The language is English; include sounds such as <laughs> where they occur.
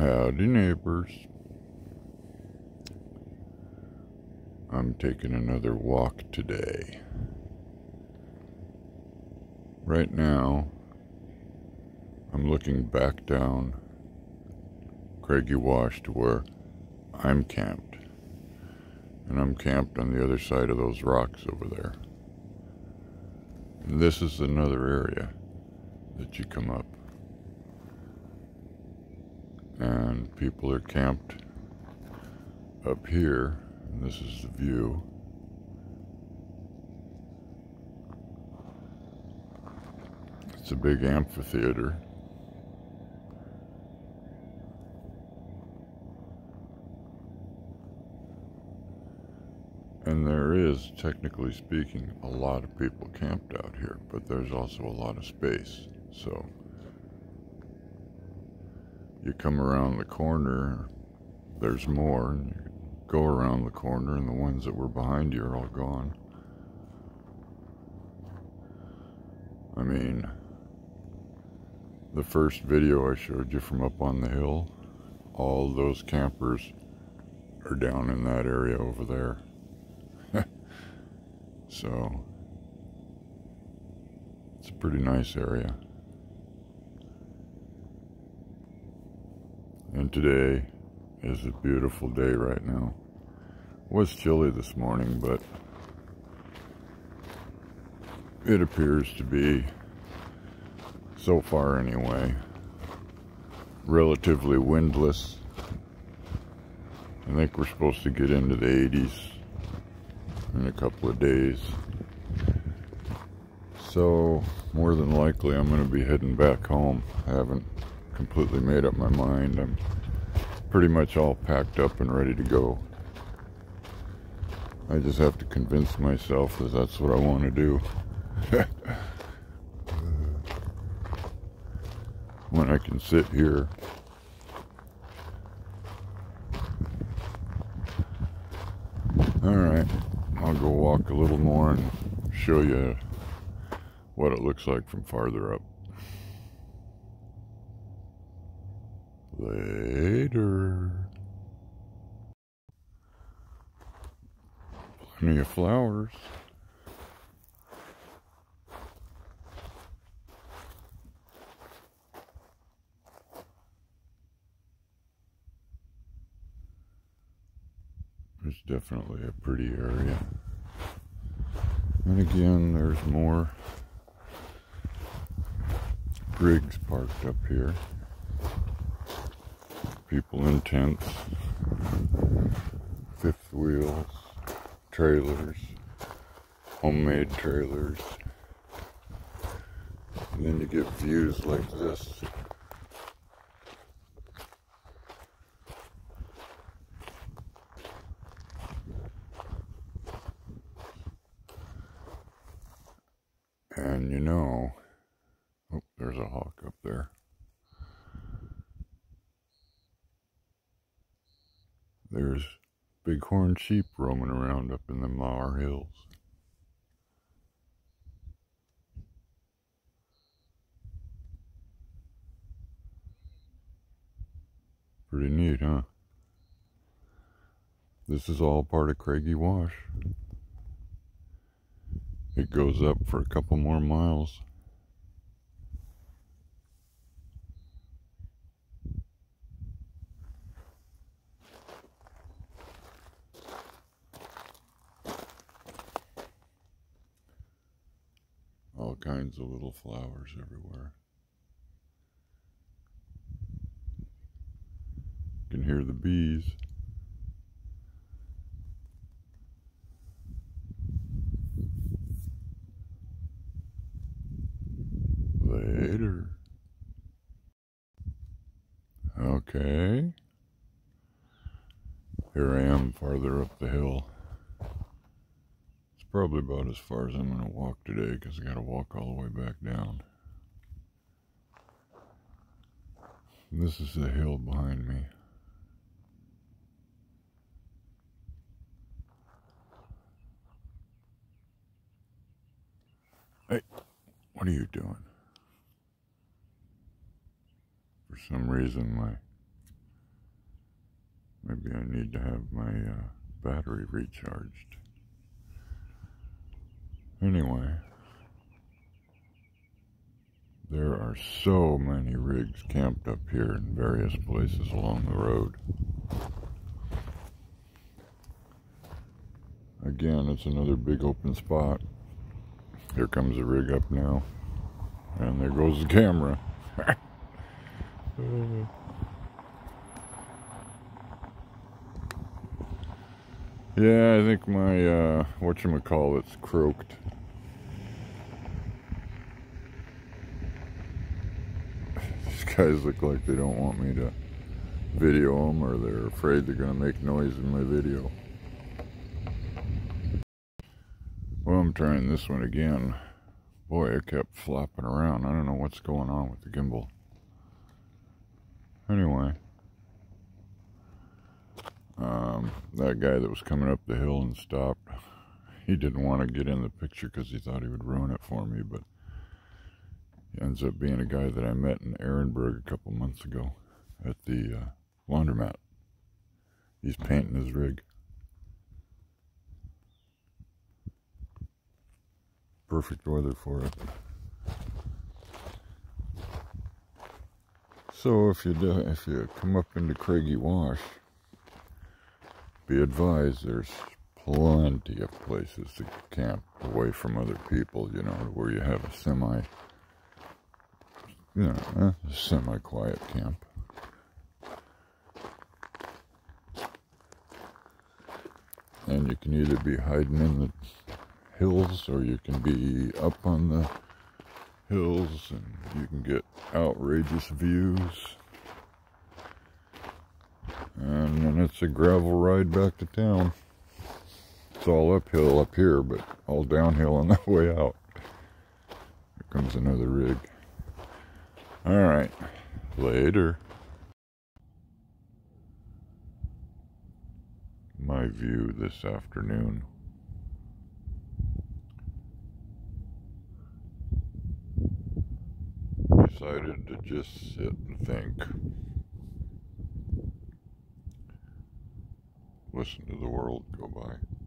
Howdy, neighbors. I'm taking another walk today. Right now, I'm looking back down Craggy Wash to where I'm camped. And I'm camped on the other side of those rocks over there. And this is another area that you come up. And people are camped up here. And this is the view. It's a big amphitheater. And there is, technically speaking, a lot of people camped out here, but there's also a lot of space. So you come around the corner, there's more, and you go around the corner, and the ones that were behind you are all gone. I mean, the first video I showed you from up on the hill, all those campers are down in that area over there. <laughs> so, it's a pretty nice area. And today is a beautiful day right now. It was chilly this morning, but it appears to be, so far anyway, relatively windless. I think we're supposed to get into the 80s in a couple of days. So, more than likely, I'm going to be heading back home. I haven't completely made up my mind. I'm pretty much all packed up and ready to go. I just have to convince myself that that's what I want to do. <laughs> when I can sit here Alright, I'll go walk a little more and show you what it looks like from farther up. Later. Plenty of flowers. It's definitely a pretty area. And again, there's more rigs parked up here people in tents, fifth wheels, trailers, homemade trailers. And then you get views like this. And you know, oh, there's a hawk up there. There's bighorn sheep roaming around up in the Mauer Hills. Pretty neat, huh? This is all part of Craggy Wash. It goes up for a couple more miles. all kinds of little flowers everywhere. You can hear the bees. Later. Okay. Here I am farther up the hill probably about as far as I'm going to walk today because I got to walk all the way back down. And this is the hill behind me. Hey, what are you doing? For some reason, my Maybe I need to have my uh, battery recharged. Anyway, there are so many rigs camped up here in various places along the road. Again, it's another big open spot. Here comes the rig up now. And there goes the camera. <laughs> <laughs> yeah, I think my, uh, whatchamacallit's croaked. <laughs> These guys look like they don't want me to video them or they're afraid they're going to make noise in my video. Well, I'm trying this one again. Boy, it kept flopping around. I don't know what's going on with the gimbal. Anyway. Um, that guy that was coming up the hill and stopped, he didn't want to get in the picture because he thought he would ruin it for me, but he ends up being a guy that I met in Ehrenberg a couple months ago at the uh, laundromat. He's painting his rig. perfect weather for it. So if you do, if you come up into Craggy Wash, be advised there's plenty of places to camp away from other people, you know, where you have a semi, you know, eh, semi-quiet camp. And you can either be hiding in the hills or you can be up on the hills and you can get outrageous views. And then it's a gravel ride back to town. It's all uphill up here, but all downhill on <laughs> the way out. Here comes another rig. Alright, later. My view this afternoon. decided to just sit and think. Listen to the world go by.